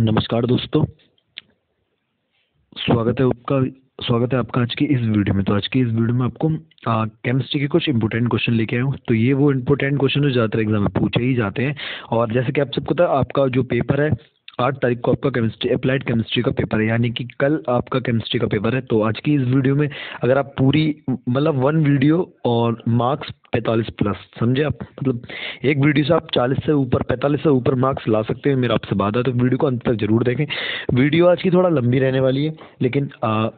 नमस्कार दोस्तों। स्वागत है आपका, स्वागत है आपका आज की इस वीडियो में। तो आज की इस वीडियो में आपको केमिस्ट्री के कुछ इंपॉर्टेंट क्वेश्चन लेके आया हूँ। तो ये वो इंपॉर्टेंट क्वेश्चन जो ज़्यादातर एग्ज़ाम में पूछे ही जाते हैं। और जैसे कि आप सबको पता आपका जो पेपर है आठ तारीख को आपका केमिस्ट्री अप्लाइड केमिस्ट्री का पेपर है। यानी कि कल आपका केमिस्ट्री का पेपर है। तो आज की इस वीडियो में अगर आप पूरी मतलब वन वीडियो और मार्क्स पैंतालीस प्लस समझे आप? मतलब एक वीडियो से आप चालीस से ऊपर पैंतालीस से ऊपर मार्क्स ला सकते हैं। मेरा आपसे बात है तो वीडियो को अंत तक ज़रूर देखें। वीडियो आज की थोड़ा लंबी रहने वाली है लेकिन आ,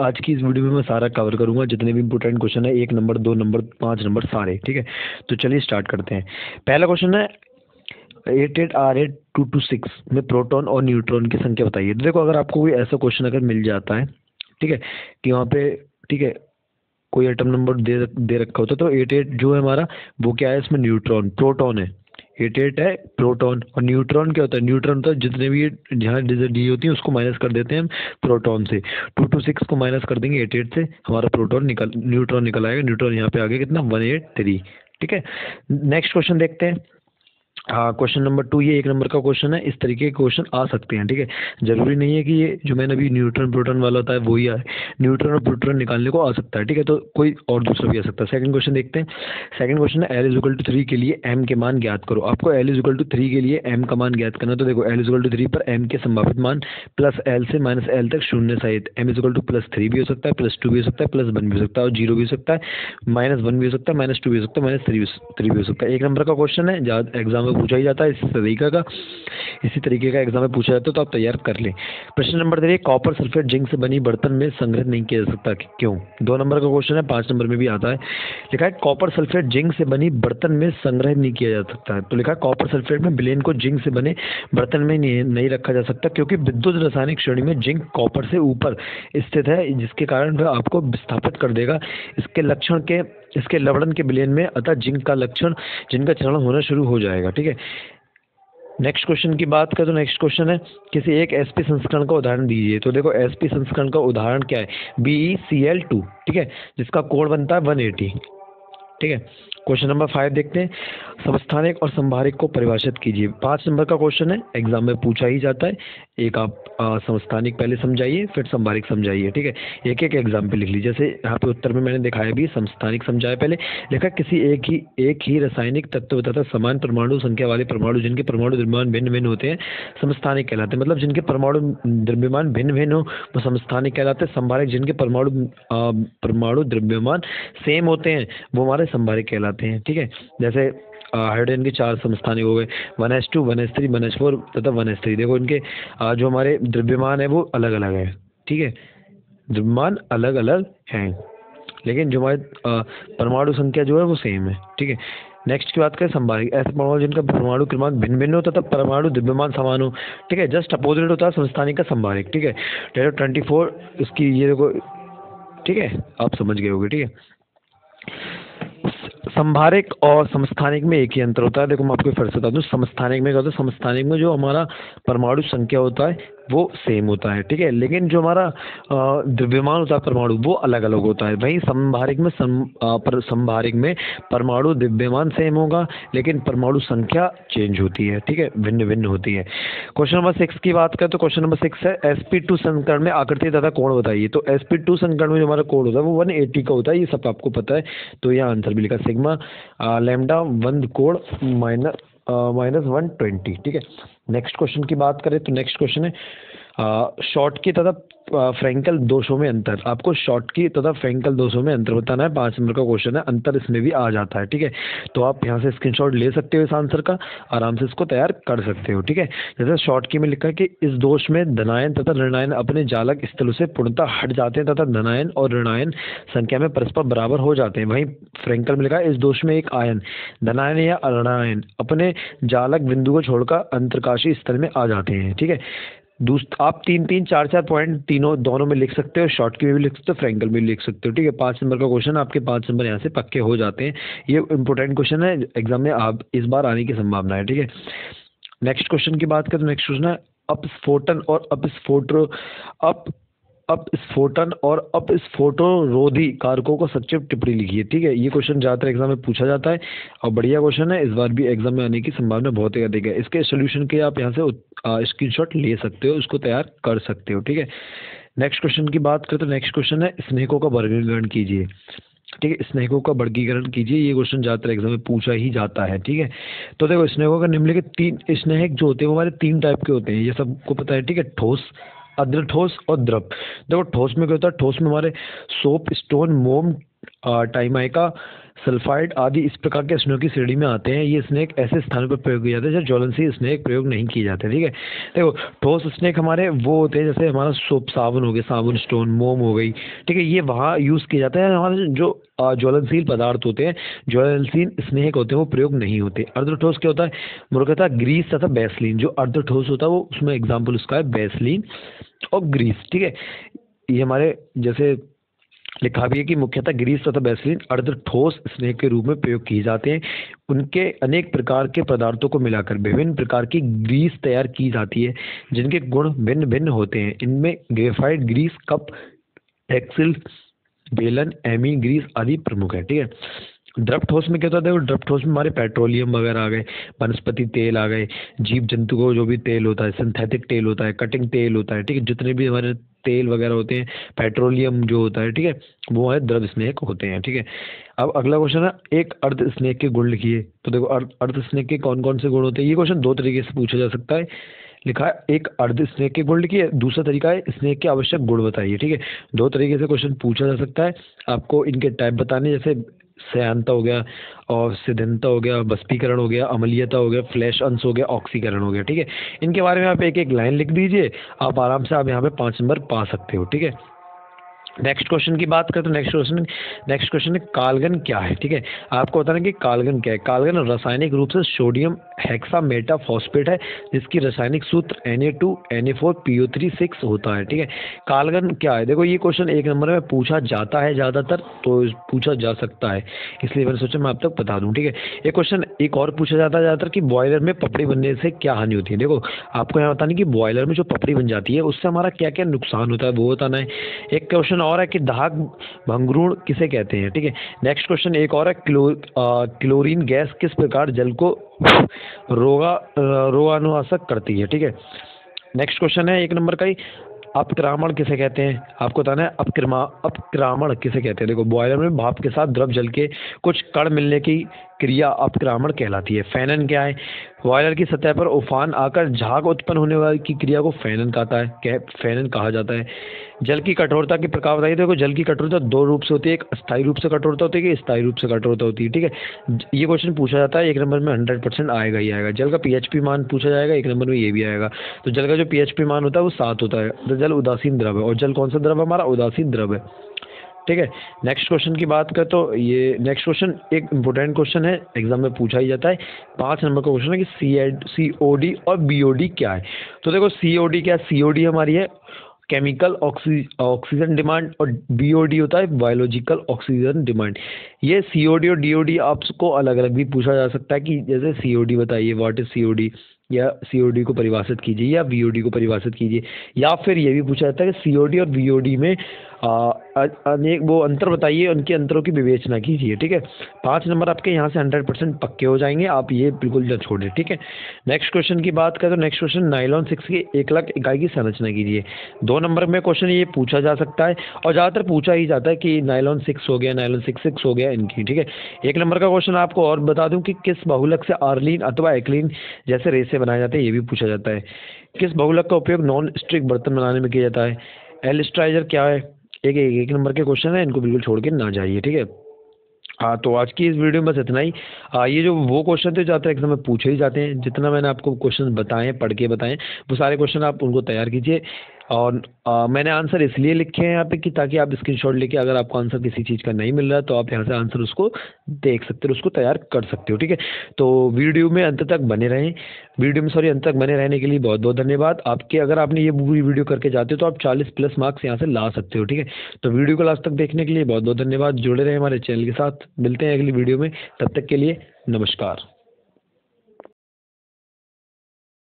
आज की इस वीडियो में मैं सारा कवर करूँगा। जितने भी इंपॉर्टेंट क्वेश्चन है एक नंबर दो नंबर पाँच नंबर सारे ठीक है? तो चलिए स्टार्ट करते हैं। पहला क्वेश्चन है eight eight R eight two two six में प्रोटॉन और न्यूट्रॉन की संख्या बताइए। तो देखो, अगर आपको कोई ऐसा क्वेश्चन अगर मिल जाता है, ठीक है, कि वहाँ पे, ठीक है, कोई एटम नंबर दे दे रखा होता तो एट एट जो है हमारा, वो क्या है इसमें? न्यूट्रॉन प्रोटॉन है। एट एट है प्रोटॉन और न्यूट्रॉन क्या होता है? न्यूट्रॉन तो जितने भी जहाँ डी होती है, उसको माइनस कर देते हैं हम प्रोटॉन से। टू टू सिक्स को माइनस कर देंगे एट एट से, हमारा प्रोटॉन निकल न्यूट्रॉन निकल आएगा। न्यूट्रॉन यहाँ पे आ गया कितना? वन एट थ्री ठीक है। नेक्स्ट क्वेश्चन देखते हैं। हाँ क्वेश्चन नंबर टू ये एक नंबर का क्वेश्चन है, इस तरीके के क्वेश्चन आ सकते हैं, ठीक है? ज़रूरी नहीं है कि ये जो मैंने अभी न्यूट्रन प्रोटॉन वाला होता है वही आए। न्यूट्रन और प्रोटॉन निकालने को आ सकता है, ठीक है? तो कोई और दूसरा भी आ सकता है। सेकंड क्वेश्चन देखते हैं। सेकंड क्वेश्चन है एल इजिकल टू थ्री के लिए एम के मान ज्ञात करो। आपको एल इजिकल टू थ्री के लिए एम का मान ज्ञात करना तो देखो एल इजिकल टू थ्री पर एम के संभावित मान प्लस एल से माइनस एल तक शून्य सहित। M equal to plus three भी हो सकता है प्लस टू भी हो सकता है प्लस वन भी हो सकता है, और ज़ीरो भी हो सकता है माइनस वन भी हो सकता है माइनस टू भी हो सकता है माइनस थ्री थ्री भी हो सकता है। एक नंबर का क्वेश्चन है एग्ज़ाम में पूछा ही जाता है इस तरीका का। इसी तरीके का एग्ज़ाम में पूछा जाता है तो आप तैयार कर लें। प्रश्न number three copper sulphate zinc से बनी बर्तन में संग्रह नहीं किया जा सकता क्यों? दो नंबर का क्वेश्चन है, पाँच नंबर में भी आता है। लिखा है कॉपर सल्फेट जिंक से बनी बर्तन में संग्रह नहीं किया जा सकता। है तो लिखा है कॉपर सल्फेट में बिलेन को जिंक से बने बर्तन में नहीं रखा जा सकता, क्योंकि विद्युत रासायनिक श्रेणी में जिंक कॉपर से ऊपर स्थित है, जिसके कारण वह आपको विस्थापित कर देगा। इसके लक्षण के इसके लवड़न के बिलियन में, अतः जिंक का लक्षण जिनका चरण होना शुरू हो जाएगा, ठीक है? नेक्स्ट क्वेश्चन की बात करें तो नेक्स्ट क्वेश्चन है, किसी एक एसपी संस्करण का उदाहरण दीजिए। तो देखो एसपी संस्करण का उदाहरण क्या है? बी सी एल टू ठीक है? जिसका कोड बनता है वन एटी ठीक है? क्वेश्चन नंबर फाइव देखते हैं। समस्थानिक और संभारिक को परिभाषित कीजिए। पाँच नंबर का क्वेश्चन है एग्ज़ाम में पूछा ही जाता है। एक आप समस्थानिक पहले समझाइए, फिर संभारिक समझाइए, ठीक है? एक एक एग्ज़ाम्पल लिख लीजिए। जैसे यहाँ पे उत्तर में मैंने दिखाया भी, समस्थानिक समझाया पहले। लिखा किसी एक ही एक ही रासायनिक तत्व तथा समान परमाणु संख्या वाले परमाणु जिनके परमाणु द्रव्यमान भिन्न भिन्न होते हैं, समस्थानिक कहलाते हैं। मतलब जिनके परमाणु द्रव्यमान भिन्न भिन्न हो, वो समस्थानिक कहलाते हैं। संभारिक जिनके परमाणु परमाणु द्रव्यमान सेम होते हैं, वो हमारे संभारिक कहलाते हैं, ठीक है? जैसे हाइड्रोजन के चार समस्थानिक हो गए one S two one S three one S four तथा वन एस थ्री। देखो, इनके जो हमारे द्रव्यमान है, वो अलग अलग है, ठीक है? द्रव्यमान अलग अलग हैं, लेकिन जो हमारे परमाणु संख्या जो है, वो सेम है, ठीक है? नेक्स्ट की बात करें संभारिक ऐसे परमाणु जिनका परमाणु क्रमांक भिन्न भिन्न होता था परमाणु द्रव्यमान समान हो, ठीक है? जस्ट अपोजिट होता है संस्थानिक का संभारिक ठीक है? ट्वेंटी फोर इसकी ये देखो, ठीक है? आप समझ गए होगे, ठीक है? संभारिक और समस्थानिक में एक ही अंतर होता है। देखो, मैं आपको फिर से बता दूँ, समस्थानिक में क्या होता है? समस्थानिक में जो हमारा परमाणु संख्या होता है वो सेम होता है ठीक है? लेकिन जो हमारा द्रव्यमान होता है परमाणु वो अलग अलग होता है। वहीं संभारिक में सम, पर संभारिक में परमाणु द्रव्यमान सेम होगा लेकिन परमाणु संख्या चेंज होती है ठीक है? भिन्न भिन्न होती है। क्वेश्चन नंबर सिक्स की बात करें तो क्वेश्चन नंबर सिक्स है एस पी टू संकरण में आकृति तथा कोण बताइए। तो एस पी टू संकरण में जो हमारा कोड होता है वो वन एटी का होता है ये सब आपको पता है। तो यह आंसर भी लिखा sigma lambda one code minus minus one twenty ठीक है? नेक्स्ट क्वेश्चन की बात करें तो नेक्स्ट क्वेश्चन है शॉर्ट की तथा फ्रेंकल दोषों में अंतर। आपको शॉर्ट की तथा फ्रेंकल दोषों में अंतर बताना है। पाँच नंबर का क्वेश्चन है। अंतर इसमें भी आ जाता है, ठीक है? तो आप यहाँ से स्क्रीनशॉट ले सकते हो इस आंसर का। आराम से इसको तैयार कर सकते हो, ठीक है? जैसे शॉर्ट की में लिखा है कि इस दोष में धनायन तथा ऋणायन अपने जालक स्थलों से पूर्णतः हट जाते हैं तथा धनायन और ऋणायन संख्या में परस्पर बराबर हो जाते हैं। वहीं फ्रेंकल में लिखा है, इस दोष में एक आयन, धनायन या ऋणायन अपने जालक बिंदु को छोड़कर अंतरकाशी स्थल में आ जाते हैं, ठीक है? आप तीन तीन, चार चार पॉइंट तीनों, दोनों में लिख सकते हो शॉर्ट की में भी लिख सकते हो फ्रेंकल में भी लिख सकते हो, ठीक है? पाँच नंबर का क्वेश्चन आपके पाँच नंबर यहाँ से पक्के हो जाते हैं। ये इंपॉर्टेंट क्वेश्चन है एग्ज़ाम में आप इस बार आने की संभावना है, ठीक है? नेक्स्ट क्वेश्चन की बात करें नेक्स्ट क्वेश्चन है अपस्फोटन और अपस्फोट्रो अप अप स्फोटन और अप स्फोटोरोधी कारकों को सचिव टिप्पणी लिखिए ठीक है? ये क्वेश्चन ज़्यादातर एग्ज़ाम में पूछा जाता है और बढ़िया क्वेश्चन है। इस बार भी एग्ज़ाम में आने की संभावना बहुत ही अधिक है। इसके सोल्यूशन के आप यहाँ से स्क्रीनशॉट ले सकते हो, उसको तैयार कर सकते हो, ठीक है? नेक्स्ट क्वेश्चन की बात करें तो नेक्स्ट क्वेश्चन है स्नेकों का वर्गीकरण कीजिए। ठीक है स्नेकों का वर्गीकरण कीजिए, ये क्वेश्चन ज़्यादातर एग्ज़ाम में पूछा ही जाता है, ठीक है? तो देखो स्नेकों का निम्नलिखित तीन, स्नेहक जो होते हैं, वो हमारे तीन टाइप के होते हैं, ये सबको पता है, ठीक है? ठोस अद्र ठोस और द्रव। देखो, ठोस में क्या होता है? ठोस में हमारे सोप स्टोन मोम टाइमाइका सल्फाइड आदि इस प्रकार के स्नेक की श्रेणी में आते हैं। ये स्नेक ऐसे स्थानों पर प्रयोग किए जाते हैं जहाँ ज्वलनशील स्नेक प्रयोग नहीं किए जाते, ठीक है? देखो, ठोस स्नेक हमारे वो होते हैं, जैसे हमारा सोप, साबुन हो गया, साबुन, स्टोन, मोम हो गई, ठीक है? ये वहाँ यूज़ किए जाते हैं। हमारे जो ज्वलनशील पदार्थ होते हैं, ज्वलनशील स्नेक होते हैं, वो प्रयोग नहीं होते। अर्धठोस क्या होता है? मुर्गता ग्रीस तथा बेसलिन जो अर्धठोस होता है, वो उसमें एग्ज़ाम्पल उसका है बेसलिन और ग्रीस, ठीक है? ये हमारे जैसे लिखा भी है कि मुख्यतः ग्रीस तथा बेसलिन अर्ध ठोस स्नेह के रूप में प्रयोग किए जाते हैं। उनके अनेक प्रकार के पदार्थों को मिलाकर विभिन्न प्रकार की ग्रीस तैयार की जाती है, जिनके गुण भिन्न भिन्न होते हैं। इनमें ग्रेफाइड ग्रीस, कप एक्सिल बेलन, एमी ग्रीस आदि प्रमुख है, ठीक है? द्रव ठोस में क्या होता है द्रव ठोस में हमारे पेट्रोलियम वगैरह आ गए, वनस्पति तेल आ गए जीव जंतु को जो भी तेल होता है सिंथेटिक तेल होता है कटिंग तेल होता है, ठीक है, जितने भी हमारे तेल वगैरह होते हैं पेट्रोलियम जो होता है, ठीक है, वो है द्रव स्नेक होते हैं, ठीक है। अब अगला क्वेश्चन है, एक अर्ध स्नेक के गुण लिखिए। तो देखो, अर्ध स्नेक के कौन कौन से गुण होते हैं? ये क्वेश्चन दो तरीके से पूछा जा सकता है। लिखा है, एक अर्ध स्नेक के गुण लिखिए, दूसरा तरीका है स्नेक के आवश्यक गुण बताइए, ठीक है। दो तरीके से क्वेश्चन पूछा जा सकता है। आपको इनके टाइप बताने जैसे सयांता हो गया, और सिद्धंता हो गया बस्पीकरण हो गया, अमलियता हो गया फ्लैश अंश हो गया ऑक्सीकरण हो गया, ठीक है? इनके बारे में आप एक एक लाइन लिख दीजिए, आप आराम से आप यहाँ पे पाँच नंबर पा सकते हो, ठीक है? नेक्स्ट क्वेश्चन की बात करें तो नेक्स्ट क्वेश्चन नेक्स्ट क्वेश्चन है कालगन क्या है? ठीक है? आपको बताना कि कालगन क्या है? कालगन रासायनिक रूप से सोडियम हेक्सा फॉस्फेट है, जिसकी रासायनिक सूत्र N A two N A four P O three six होता है। ठीक है? कालगन क्या है? देखो, ये क्वेश्चन एक नंबर में पूछा जाता है ज़्यादातर तो पूछा जा सकता है। इसलिए मैंने सोचा मैं आप तक बता दूँ। ठीक है? ये क्वेश्चन एक और पूछा जाता है ज़्यादातर कि बॉयलर में पपड़ी बनने से क्या हानि होती है? देखो, आपको यहाँ बताना कि बॉयलर में जो पपड़ी बन जाती है, उससे हमारा क्या क्या नुकसान होता है, वो बताना है। एक क्वेश्चन और है कि दाग भंगरूण किसे कहते हैं? ठीक है नेक्स्ट क्वेश्चन एक और है क्लो आ, क्लोरीन गैस किस प्रकार जल को रोगा रोगानुवासक करती है? ठीक है नेक्स्ट क्वेश्चन है एक नंबर का ही अपक्रामण किसे कहते हैं? आपको बताना है अपक्रमा अपक्रामण किसे कहते हैं? देखो बॉयलर में भाप के साथ द्रव जल के कुछ कण मिलने की क्रिया अपक्रामण कहलाती है। फैनन क्या है? बॉयलर की सतह पर उफान आकर झाग उत्पन्न होने वाली की क्रिया को फैनन कहता है, कह, फैनन कहा जाता है। जल की कठोरता की प्रकार बताइए, देखो जल की कठोरता दो रूप से होती है, एक स्थायी रूप से कठोरता होती है कि स्थायी रूप से कठोरता होती है, ठीक है? ये क्वेश्चन पूछा जाता है, एक नंबर में हंड्रेड परसेंट आएगा ही आएगा। जल का पीएचपी मान पूछा जाएगा, एक नंबर में ये भी आएगा। तो जल का जो पीएचपी मान होता है, वो सात होता है। तो जल उदासीन द्रव है। और जल कौन सा द्रव हमारा उदासीन द्रव है। ठीक है नेक्स्ट क्वेश्चन की बात कर तो ये नेक्स्ट क्वेश्चन एक इम्पोर्टेंट क्वेश्चन है एग्ज़ाम में पूछा ही जाता है पाँच नंबर का क्वेश्चन है कि सी एड सी ओ डी और बी ओ डी क्या है तो देखो सी ओ डी क्या सी ओ डी हमारी है केमिकल ऑक्सीजन डिमांड और बी ओ डी होता है बायोलॉजिकल ऑक्सीजन डिमांड ये सी ओ डी और डी ओ डी आपको अलग अलग भी पूछा जा सकता है कि जैसे सी ओ डी बताइए what is C O D या सी ओ डी को परिभाषित कीजिए या वी ओ डी को परिभाषित कीजिए या फिर ये भी पूछा जाता है कि सी ओ डी और वी ओ डी में अनेक वो अंतर बताइए, उनके अंतरों की विवेचना कीजिए, ठीक है? पाँच नंबर आपके यहाँ से हंड्रेड परसेंट पक्के हो जाएँगे, आप ये बिल्कुल न छोड़ें, ठीक है? नेक्स्ट क्वेश्चन की बात करें तो नेक्स्ट क्वेश्चन नाइलॉन सिक्स की एक लाख इकाई की संरचना कीजिए। दो नंबर में क्वेश्चन ये पूछा जा सकता है, और ज़्यादातर पूछा ही जाता है कि नाइलॉन सिक्स हो गया नाइलॉन सिक्स सिक्स हो गया इनकी, ठीक है? एक नंबर का क्वेश्चन आपको और बता दूँ कि किस बहुलक से आर्लिन अथवा एक्लिन जैसे रेसे बनाए जाते हैं, ये भी पूछा जाता है। किस बहुलक का उपयोग नॉन स्ट्रिक बर्तन बनाने में किया जाता है? एल स्ट्राइजर क्या है? एक है एक नंबर के क्वेश्चन है इनको बिल्कुल छोड़ के ना जाइए ठीक है? हाँ तो आज की इस वीडियो में बस इतना ही। आ, ये जो वो क्वेश्चन थे जाते एग्ज़ाम में पूछे ही जाते हैं। जितना मैंने आपको क्वेश्चन बताएँ पढ़ के बताएँ वो सारे क्वेश्चन आप उनको तैयार कीजिए। और आ, मैंने आंसर इसलिए लिखे हैं यहाँ पे कि ताकि आप स्क्रीनशॉट लेके अगर आपको आंसर किसी चीज़ का नहीं मिल रहा तो आप यहाँ से आंसर उसको देख सकते हो उसको तैयार कर सकते हो ठीक है? तो वीडियो में अंत तक बने रहें। वीडियो में सॉरी अंत तक बने रहने के लिए बहुत बहुत धन्यवाद। आपके अगर आपने ये पूरी वीडियो करके जाते हो तो आप चालीस प्लस मार्क्स यहाँ से ला सकते हो ठीक है? तो वीडियो को लास्ट तक देखने के लिए बहुत बहुत धन्यवाद। जुड़े रहे हमारे चैनल के साथ। मिलते हैं अगली वीडियो में। तब तक के लिए नमस्कार।